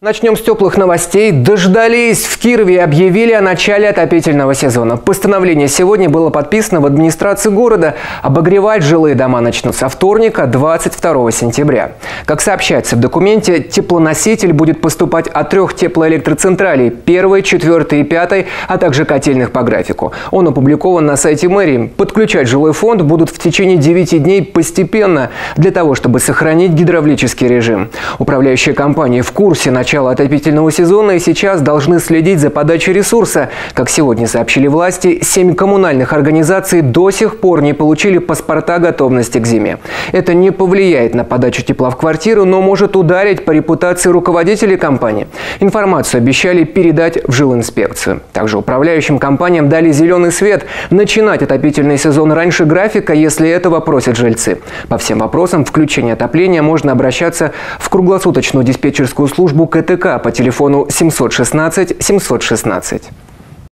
Начнем с теплых новостей. Дождались. В Кирове объявили о начале отопительного сезона. Постановление сегодня было подписано в администрации города. Обогревать жилые дома начнут со вторника, 22 сентября. Как сообщается в документе, теплоноситель будет поступать от трех теплоэлектроцентралей – первой, четвертой и пятой, а также котельных по графику. Он опубликован на сайте мэрии. Подключать жилой фонд будут в течение 9 дней постепенно, для того, чтобы сохранить гидравлический режим. Управляющая компания в курсе начала начала отопительного сезона и сейчас должны следить за подачей ресурса. Как сегодня сообщили власти, семь коммунальных организаций до сих пор не получили паспорта готовности к зиме. Это не повлияет на подачу тепла в квартиру, но может ударить по репутации руководителей компании. Информацию обещали передать в жилинспекцию. Также управляющим компаниям дали зеленый свет начинать отопительный сезон раньше графика, если этого просят жильцы. По всем вопросам включения отопления можно обращаться в круглосуточную диспетчерскую службу КТК по телефону 716 716.